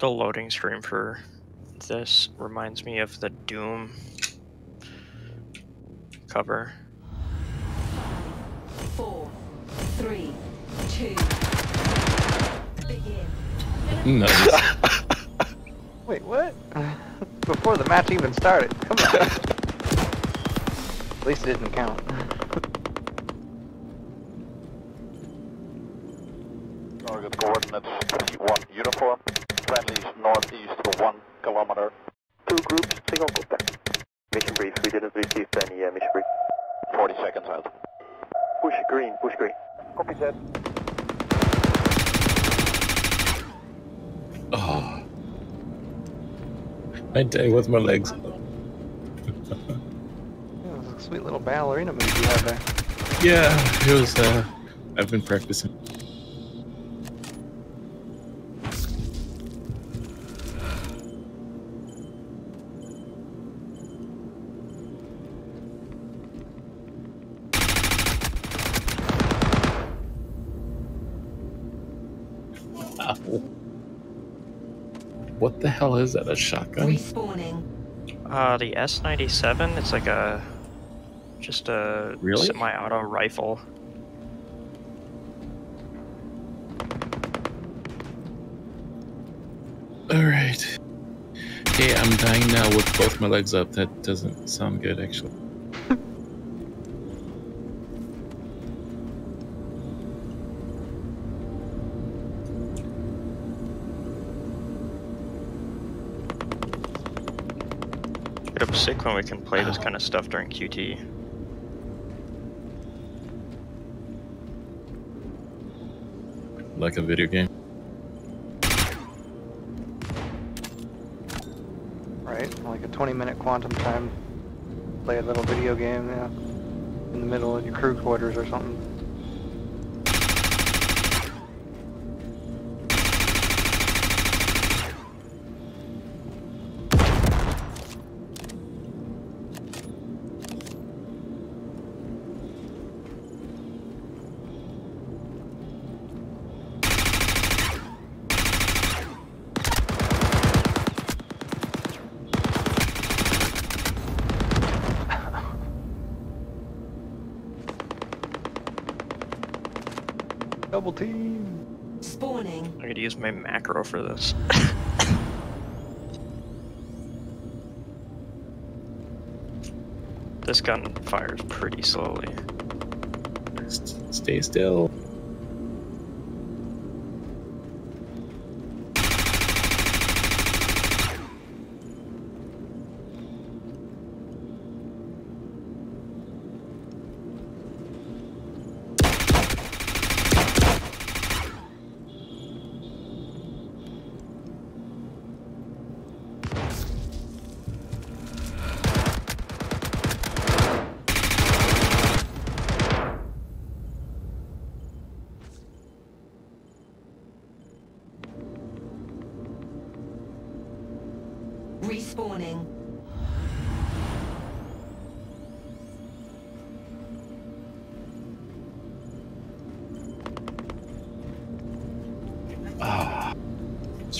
The loading screen for this reminds me of the Doom cover. Four, three, two, begin. Nice. Wait, what? Before the match even started. Come on. At least it didn't count. Receive any uh, mission 40 seconds out. Push green, push green. Copy that. oh. I die with my legs. Yeah, it was a sweet little ballerina move you had there. Yeah, it was. Uh, I've been practicing. Ow. What the hell is that? A shotgun? Respawning. Uh, the S97, it's like a just a Really? semi-auto rifle. Alright. Okay, I'm dying now with both my legs up. That doesn't sound good, actually. Get up sick when we can play this kind of stuff during QT. Like a video game. Right? Like a 20 minute quantum time. Play a little video game, yeah. In the middle of your crew quarters or something. Double team! Spawning. I could use my macro for this. this gun fires pretty slowly. Stay still.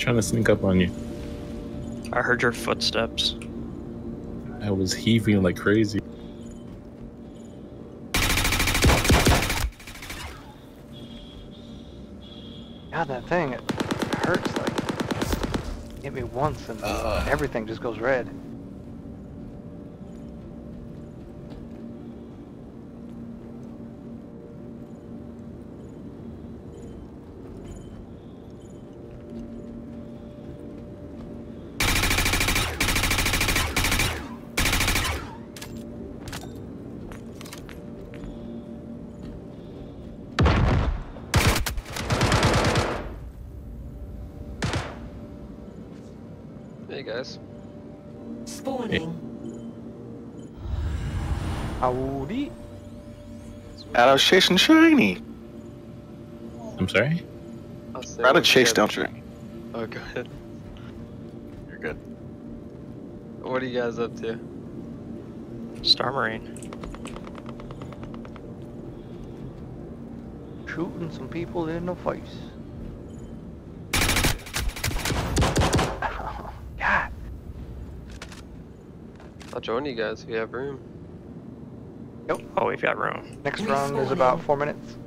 Trying to sneak up on you. I heard your footsteps. I was heaving like crazy. God, that thing, it hurts like. Hit me once and Ugh. everything just goes red. Hey guys. Spawning. Howdy! Out of chasing shiny. I'm sorry? I'll say Out what of chase you down guys- shiny. Oh, go ahead. You're good. What are you guys up to? Star Marine. Shooting some people in the face. I'll join you guys if you have room. Yep. Oh, we've got room. Next round is about four minutes.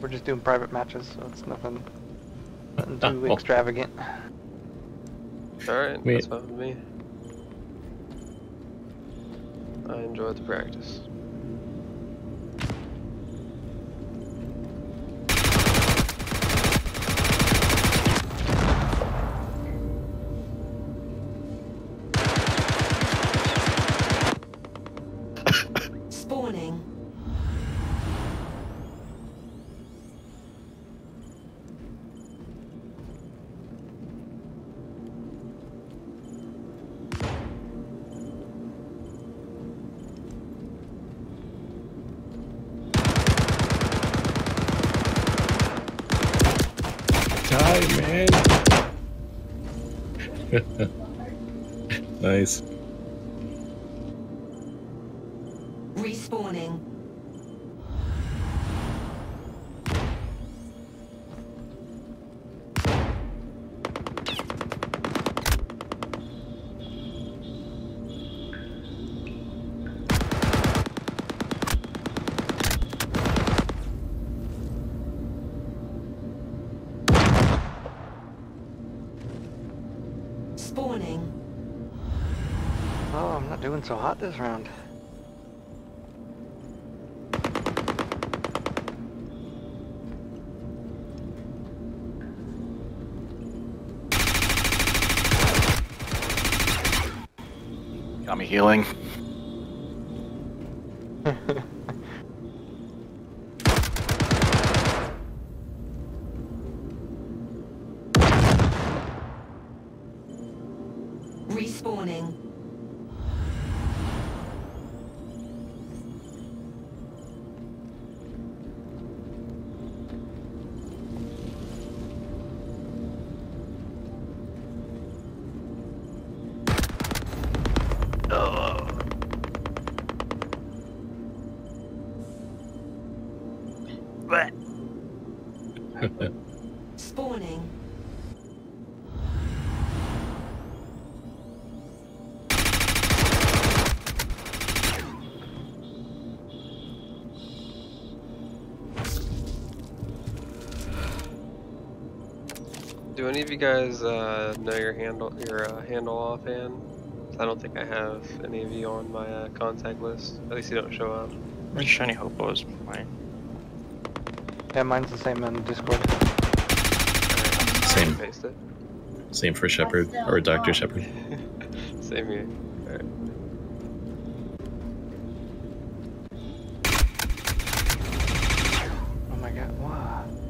We're just doing private matches, so it's nothing, nothing too ah, well. extravagant. Alright, Wait. that's fine with me. I enjoyed the practice. Nice. Respawning. Doing so hot this round. Got me healing. Respawning. Any of you guys uh, know your handle your uh, handle offhand? I don't think I have any of you on my uh, contact list. At least you don't show up. Shiny Hopo is mine. Yeah, mine's the same on Discord. Same. Paste it. Same for Shepard or Dr. Shepard. Same here. Alright. Oh my god, what?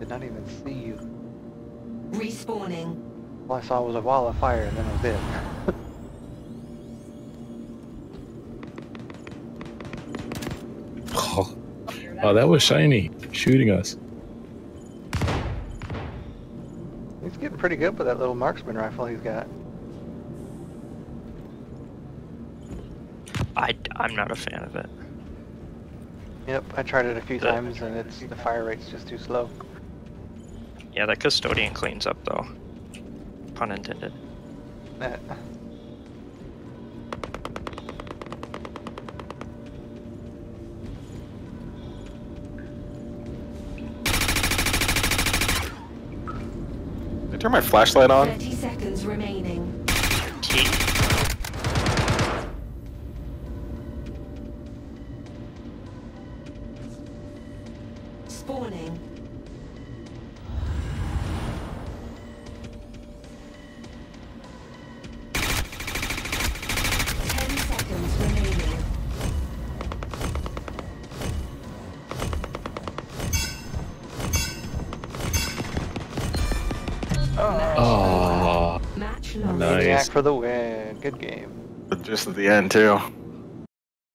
Did not even see you. Respawning. All I saw was a wall of fire and then I was dead. Oh, oh that was shiny shooting us. he's getting pretty good with that little marksman rifle he's got. I, I'm not a fan of it. Yep, I tried it a few times and it's the fire rate's just too slow. Yeah, that custodian cleans up though. Pun intended. Did I turn my flashlight on? 30 seconds remaining. T. Spawning. For the win. Good game. Just at the end, too.